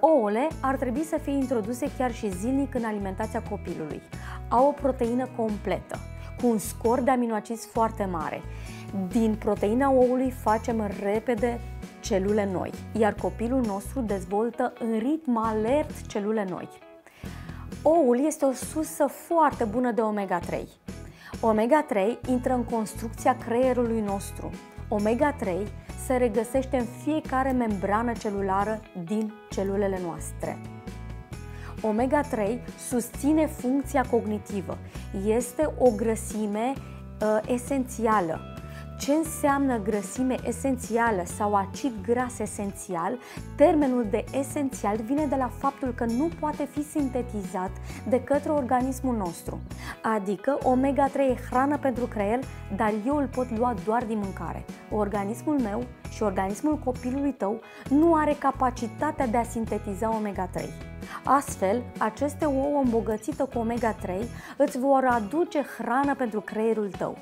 Ouăle ar trebui să fie introduse chiar și zilnic în alimentația copilului. Au o proteină completă, cu un scor de aminoacizi foarte mare. Din proteina oului facem repede celule noi, iar copilul nostru dezvoltă în ritm alert celule noi. Oul este o sursă foarte bună de omega-3. Omega-3 intră în construcția creierului nostru. Omega-3 se regăsește în fiecare membrană celulară din celulele noastre. Omega-3 susține funcția cognitivă. Este o grăsime uh, esențială ce înseamnă grăsime esențială sau acid gras esențial, termenul de esențial vine de la faptul că nu poate fi sintetizat de către organismul nostru. Adică omega-3 e hrană pentru creier, dar eu îl pot lua doar din mâncare. Organismul meu și organismul copilului tău nu are capacitatea de a sintetiza omega-3. Astfel, aceste ouă îmbogățite cu omega-3 îți vor aduce hrană pentru creierul tău.